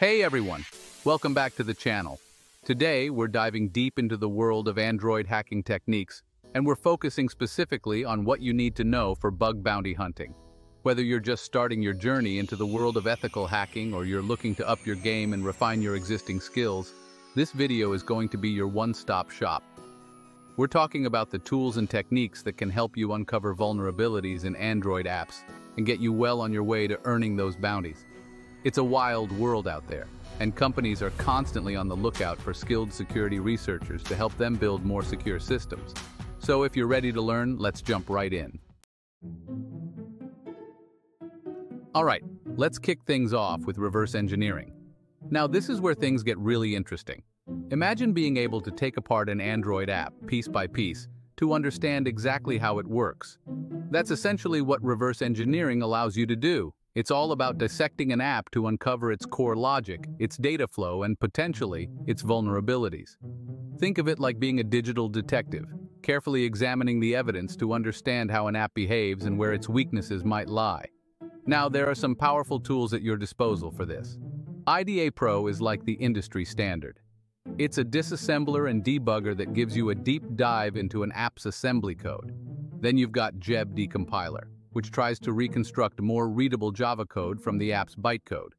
Hey everyone, welcome back to the channel. Today, we're diving deep into the world of Android hacking techniques, and we're focusing specifically on what you need to know for bug bounty hunting. Whether you're just starting your journey into the world of ethical hacking or you're looking to up your game and refine your existing skills, this video is going to be your one-stop shop. We're talking about the tools and techniques that can help you uncover vulnerabilities in Android apps and get you well on your way to earning those bounties. It's a wild world out there, and companies are constantly on the lookout for skilled security researchers to help them build more secure systems. So if you're ready to learn, let's jump right in. All right, let's kick things off with reverse engineering. Now this is where things get really interesting. Imagine being able to take apart an Android app, piece by piece, to understand exactly how it works. That's essentially what reverse engineering allows you to do. It's all about dissecting an app to uncover its core logic, its data flow, and potentially, its vulnerabilities. Think of it like being a digital detective, carefully examining the evidence to understand how an app behaves and where its weaknesses might lie. Now, there are some powerful tools at your disposal for this. IDA Pro is like the industry standard. It's a disassembler and debugger that gives you a deep dive into an app's assembly code. Then you've got Jeb Decompiler, which tries to reconstruct more readable Java code from the app's bytecode.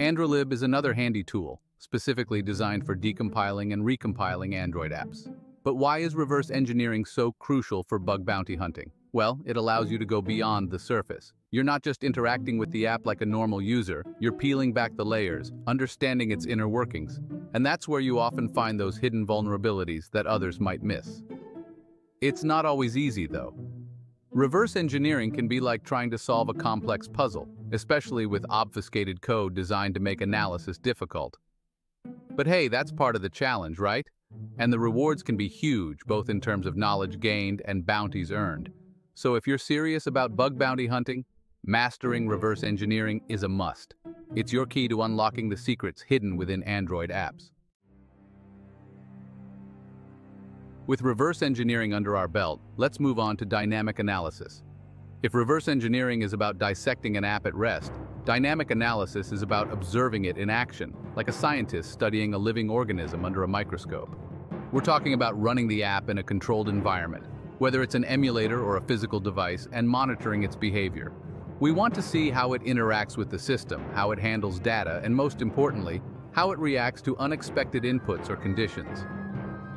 Androlib is another handy tool, specifically designed for decompiling and recompiling Android apps. But why is reverse engineering so crucial for bug bounty hunting? Well, it allows you to go beyond the surface. You're not just interacting with the app like a normal user, you're peeling back the layers, understanding its inner workings. And that's where you often find those hidden vulnerabilities that others might miss. It's not always easy, though. Reverse engineering can be like trying to solve a complex puzzle, especially with obfuscated code designed to make analysis difficult. But hey, that's part of the challenge, right? And the rewards can be huge, both in terms of knowledge gained and bounties earned. So if you're serious about bug bounty hunting, mastering reverse engineering is a must. It's your key to unlocking the secrets hidden within Android apps. With reverse engineering under our belt, let's move on to dynamic analysis. If reverse engineering is about dissecting an app at rest, dynamic analysis is about observing it in action, like a scientist studying a living organism under a microscope. We're talking about running the app in a controlled environment, whether it's an emulator or a physical device, and monitoring its behavior. We want to see how it interacts with the system, how it handles data, and most importantly, how it reacts to unexpected inputs or conditions.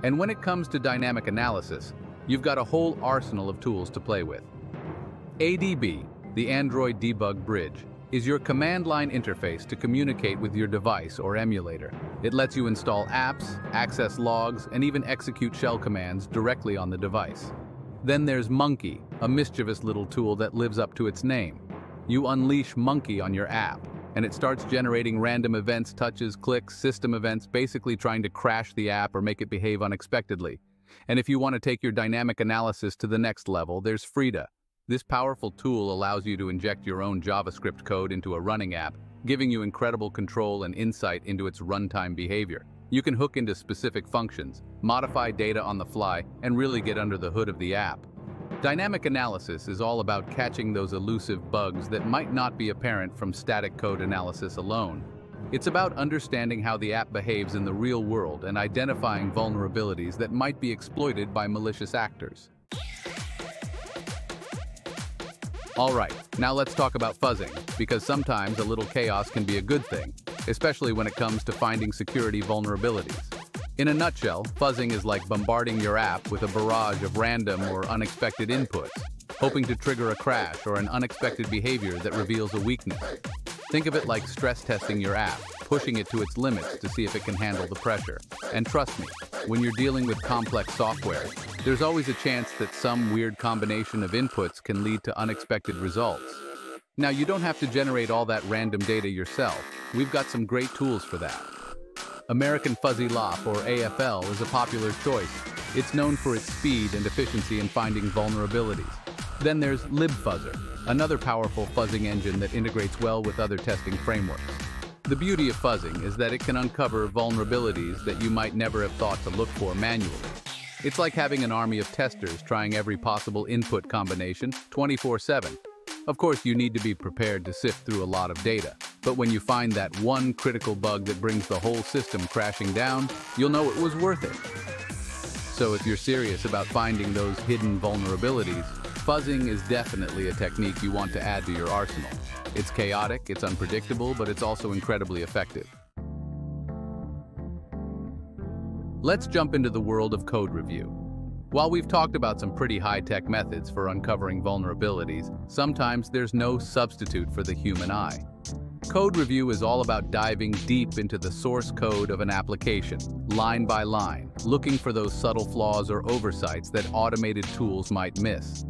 And when it comes to dynamic analysis, you've got a whole arsenal of tools to play with. ADB, the Android Debug Bridge, is your command line interface to communicate with your device or emulator. It lets you install apps, access logs, and even execute shell commands directly on the device. Then there's Monkey, a mischievous little tool that lives up to its name. You unleash Monkey on your app, and it starts generating random events, touches, clicks, system events, basically trying to crash the app or make it behave unexpectedly. And if you want to take your dynamic analysis to the next level, there's Frida. This powerful tool allows you to inject your own JavaScript code into a running app, giving you incredible control and insight into its runtime behavior. You can hook into specific functions, modify data on the fly, and really get under the hood of the app. Dynamic analysis is all about catching those elusive bugs that might not be apparent from static code analysis alone. It's about understanding how the app behaves in the real world and identifying vulnerabilities that might be exploited by malicious actors. All right, now let's talk about fuzzing, because sometimes a little chaos can be a good thing, especially when it comes to finding security vulnerabilities. In a nutshell, fuzzing is like bombarding your app with a barrage of random or unexpected inputs, hoping to trigger a crash or an unexpected behavior that reveals a weakness. Think of it like stress testing your app, pushing it to its limits to see if it can handle the pressure. And trust me, when you're dealing with complex software, there's always a chance that some weird combination of inputs can lead to unexpected results. Now, you don't have to generate all that random data yourself. We've got some great tools for that. American Fuzzy Lop, or AFL, is a popular choice. It's known for its speed and efficiency in finding vulnerabilities. Then there's LibFuzzer, another powerful fuzzing engine that integrates well with other testing frameworks. The beauty of fuzzing is that it can uncover vulnerabilities that you might never have thought to look for manually. It's like having an army of testers trying every possible input combination 24-7. Of course, you need to be prepared to sift through a lot of data, But when you find that one critical bug that brings the whole system crashing down, you'll know it was worth it. So if you're serious about finding those hidden vulnerabilities, fuzzing is definitely a technique you want to add to your arsenal. It's chaotic, it's unpredictable, but it's also incredibly effective. Let's jump into the world of code review. While we've talked about some pretty high-tech methods for uncovering vulnerabilities, sometimes there's no substitute for the human eye. Code review is all about diving deep into the source code of an application, line by line, looking for those subtle flaws or oversights that automated tools might miss.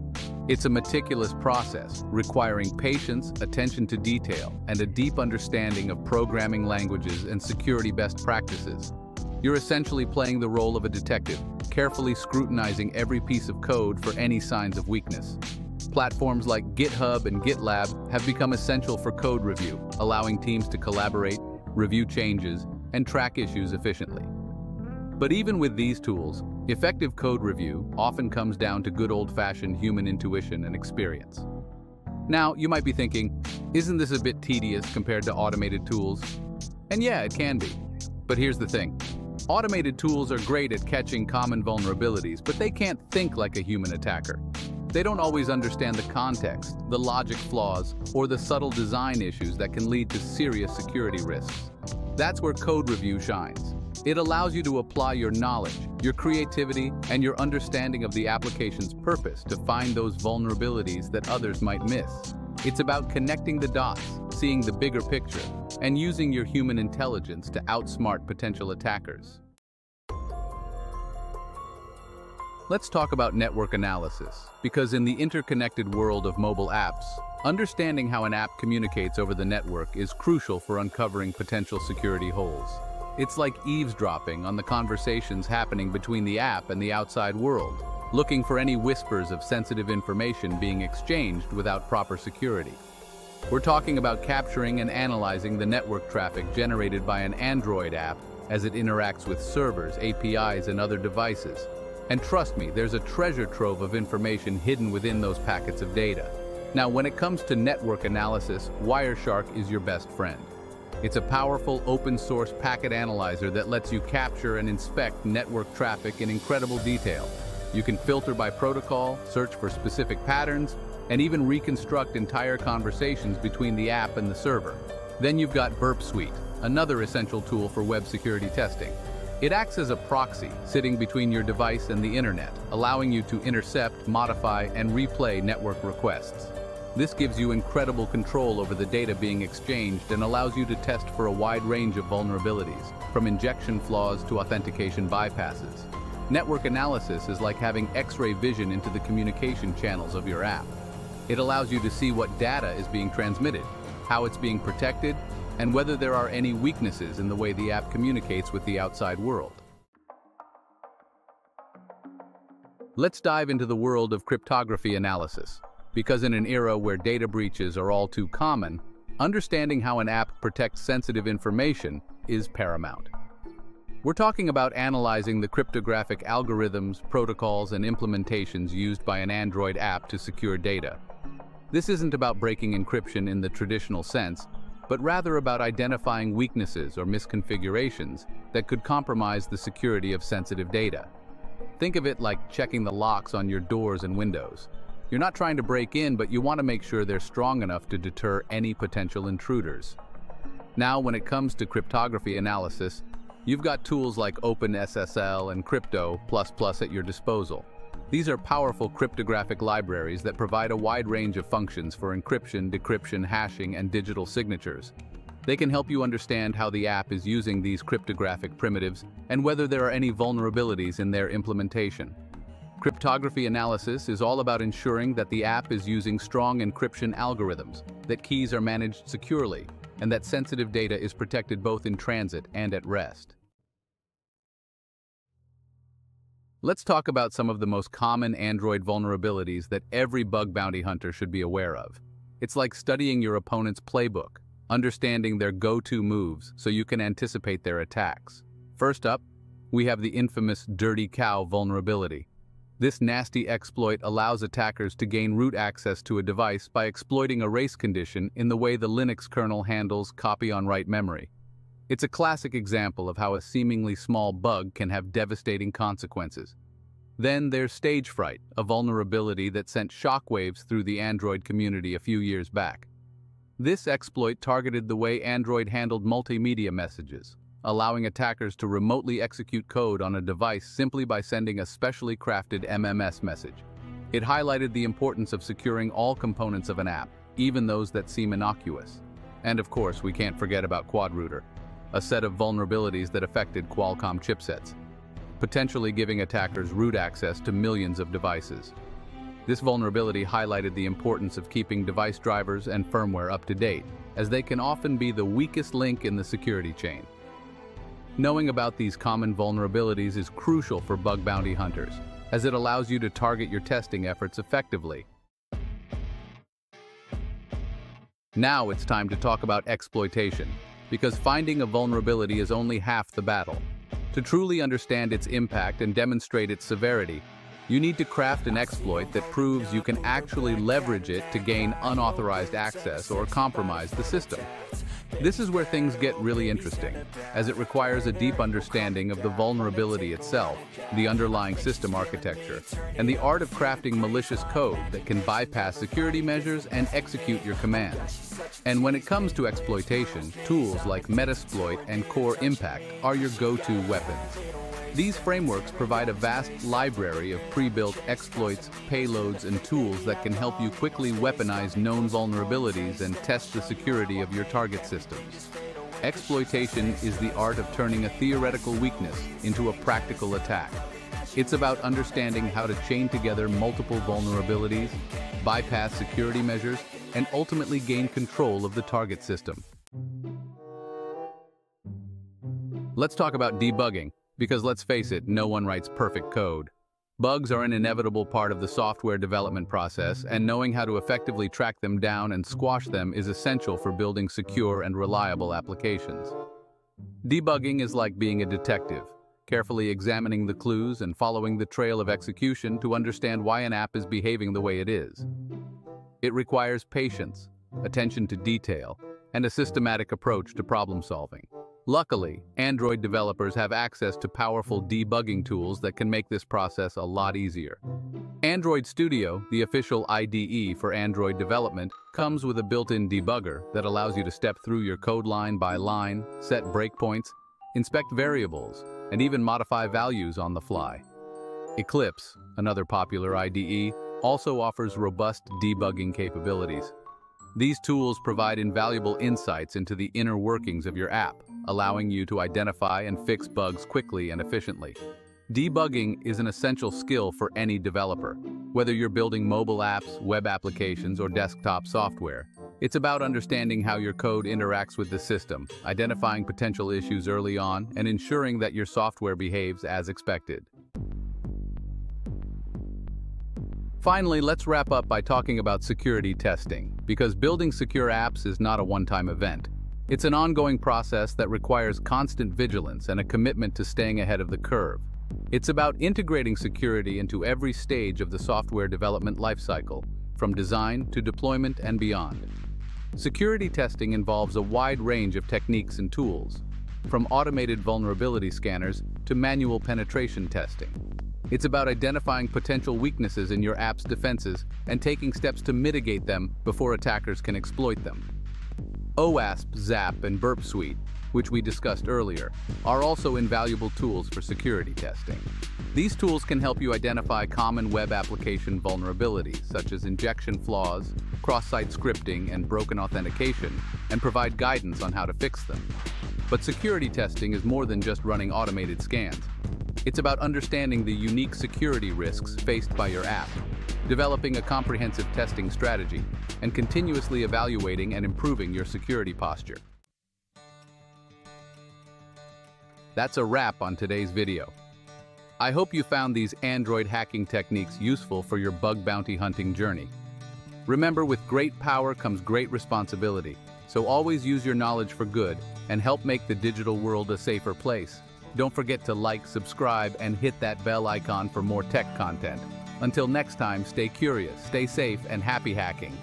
It's a meticulous process, requiring patience, attention to detail, and a deep understanding of programming languages and security best practices. You're essentially playing the role of a detective, carefully scrutinizing every piece of code for any signs of weakness. Platforms like GitHub and GitLab have become essential for code review, allowing teams to collaborate, review changes, and track issues efficiently. But even with these tools, effective code review often comes down to good old-fashioned human intuition and experience. Now, you might be thinking, isn't this a bit tedious compared to automated tools? And yeah, it can be. But here's the thing. Automated tools are great at catching common vulnerabilities, but they can't think like a human attacker. They don't always understand the context, the logic flaws, or the subtle design issues that can lead to serious security risks. That's where code review shines. It allows you to apply your knowledge, your creativity, and your understanding of the application's purpose to find those vulnerabilities that others might miss. It's about connecting the dots, seeing the bigger picture, and using your human intelligence to outsmart potential attackers. Let's talk about network analysis, because in the interconnected world of mobile apps, understanding how an app communicates over the network is crucial for uncovering potential security holes. It's like eavesdropping on the conversations happening between the app and the outside world, looking for any whispers of sensitive information being exchanged without proper security. We're talking about capturing and analyzing the network traffic generated by an Android app as it interacts with servers, APIs, and other devices. And trust me, there's a treasure trove of information hidden within those packets of data. Now, when it comes to network analysis, Wireshark is your best friend. It's a powerful open-source packet analyzer that lets you capture and inspect network traffic in incredible detail. You can filter by protocol, search for specific patterns, and even reconstruct entire conversations between the app and the server. Then you've got Burp Suite, another essential tool for web security testing. It acts as a proxy, sitting between your device and the internet, allowing you to intercept, modify, and replay network requests. This gives you incredible control over the data being exchanged and allows you to test for a wide range of vulnerabilities, from injection flaws to authentication bypasses. Network analysis is like having X-ray vision into the communication channels of your app. It allows you to see what data is being transmitted, how it's being protected, and whether there are any weaknesses in the way the app communicates with the outside world. Let's dive into the world of cryptography analysis, because in an era where data breaches are all too common, understanding how an app protects sensitive information is paramount. We're talking about analyzing the cryptographic algorithms, protocols, and implementations used by an Android app to secure data. This isn't about breaking encryption in the traditional sense, but rather about identifying weaknesses or misconfigurations that could compromise the security of sensitive data. Think of it like checking the locks on your doors and windows. You're not trying to break in, but you want to make sure they're strong enough to deter any potential intruders. Now, when it comes to cryptography analysis, you've got tools like OpenSSL and Crypto++ at your disposal. These are powerful cryptographic libraries that provide a wide range of functions for encryption, decryption, hashing, and digital signatures. They can help you understand how the app is using these cryptographic primitives and whether there are any vulnerabilities in their implementation. Cryptography analysis is all about ensuring that the app is using strong encryption algorithms, that keys are managed securely, and that sensitive data is protected both in transit and at rest. Let's talk about some of the most common Android vulnerabilities that every bug bounty hunter should be aware of. It's like studying your opponent's playbook, understanding their go-to moves so you can anticipate their attacks. First up, we have the infamous Dirty Cow vulnerability. This nasty exploit allows attackers to gain root access to a device by exploiting a race condition in the way the Linux kernel handles copy on write memory. It's a classic example of how a seemingly small bug can have devastating consequences. Then there's Stagefright, a vulnerability that sent shockwaves through the Android community a few years back. This exploit targeted the way Android handled multimedia messages, allowing attackers to remotely execute code on a device simply by sending a specially crafted MMS message. It highlighted the importance of securing all components of an app, even those that seem innocuous. And of course, we can't forget about QuadRooter, a set of vulnerabilities that affected Qualcomm chipsets, potentially giving attackers root access to millions of devices. This vulnerability highlighted the importance of keeping device drivers and firmware up to date, as they can often be the weakest link in the security chain. Knowing about these common vulnerabilities is crucial for bug bounty hunters, as it allows you to target your testing efforts effectively. Now it's time to talk about exploitation, because finding a vulnerability is only half the battle. To truly understand its impact and demonstrate its severity, you need to craft an exploit that proves you can actually leverage it to gain unauthorized access or compromise the system. This is where things get really interesting, as it requires a deep understanding of the vulnerability itself, the underlying system architecture, and the art of crafting malicious code that can bypass security measures and execute your commands. And when it comes to exploitation, tools like Metasploit and Core Impact are your go-to weapons. These frameworks provide a vast library of pre-built exploits, payloads, and tools that can help you quickly weaponize known vulnerabilities and test the security of your target systems. Exploitation is the art of turning a theoretical weakness into a practical attack. It's about understanding how to chain together multiple vulnerabilities, bypass security measures, and ultimately gain control of the target system. Let's talk about debugging, because let's face it, no one writes perfect code. Bugs are an inevitable part of the software development process, and knowing how to effectively track them down and squash them is essential for building secure and reliable applications. Debugging is like being a detective, carefully examining the clues and following the trail of execution to understand why an app is behaving the way it is. It requires patience, attention to detail, and a systematic approach to problem solving. Luckily, Android developers have access to powerful debugging tools that can make this process a lot easier. Android Studio, the official IDE for Android development, comes with a built-in debugger that allows you to step through your code line by line, set breakpoints, inspect variables, and even modify values on the fly. Eclipse, another popular IDE, also offers robust debugging capabilities. These tools provide invaluable insights into the inner workings of your app, allowing you to identify and fix bugs quickly and efficiently. Debugging is an essential skill for any developer. Whether you're building mobile apps, web applications, or desktop software, it's about understanding how your code interacts with the system, identifying potential issues early on, and ensuring that your software behaves as expected. Finally, let's wrap up by talking about security testing, because building secure apps is not a one-time event. It's an ongoing process that requires constant vigilance and a commitment to staying ahead of the curve. It's about integrating security into every stage of the software development lifecycle, from design to deployment and beyond. Security testing involves a wide range of techniques and tools, from automated vulnerability scanners to manual penetration testing. It's about identifying potential weaknesses in your app's defenses and taking steps to mitigate them before attackers can exploit them. OWASP, ZAP, and Burp Suite, which we discussed earlier, are also invaluable tools for security testing. These tools can help you identify common web application vulnerabilities, such as injection flaws, cross-site scripting, and broken authentication, and provide guidance on how to fix them. But security testing is more than just running automated scans. It's about understanding the unique security risks faced by your app, developing a comprehensive testing strategy, and continuously evaluating and improving your security posture. That's a wrap on today's video. I hope you found these Android hacking techniques useful for your bug bounty hunting journey. Remember, with great power comes great responsibility, so always use your knowledge for good and help make the digital world a safer place. Don't forget to like, subscribe, and hit that bell icon for more tech content. Until next time, stay curious, stay safe, and happy hacking.